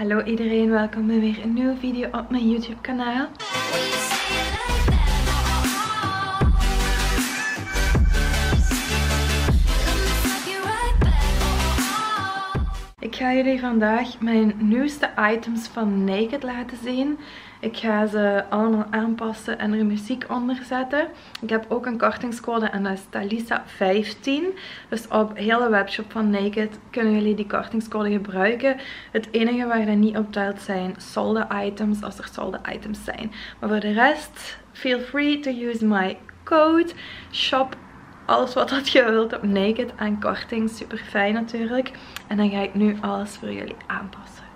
Hallo iedereen, welkom bij weer een nieuwe video op mijn YouTube kanaal. Ga jullie vandaag mijn nieuwste items van Naked laten zien. Ik ga ze allemaal aanpassen en er muziek onder zetten. Ik heb ook een kortingscode en dat is Talisa15. Dus op hele webshop van Naked kunnen jullie die kortingscode gebruiken. Het enige waar dat niet op telt zijn solde items als er solde items zijn. Maar voor de rest, feel free to use my code. Shop alles wat dat je wilt op Naked aan korting. Super fijn natuurlijk. En dan ga ik nu alles voor jullie aanpassen.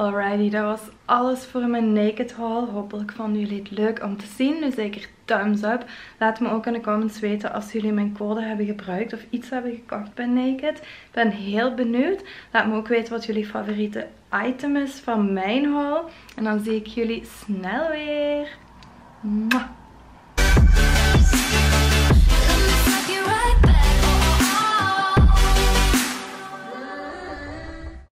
Alrighty, dat was alles voor mijn naked haul. Hopelijk vonden jullie het leuk om te zien. Dus zeker thumbs up. Laat me ook in de comments weten als jullie mijn code hebben gebruikt of iets hebben gekocht bij Naked. Ik ben heel benieuwd. Laat me ook weten wat jullie favoriete item is van mijn haul. En dan zie ik jullie snel weer. Mwah.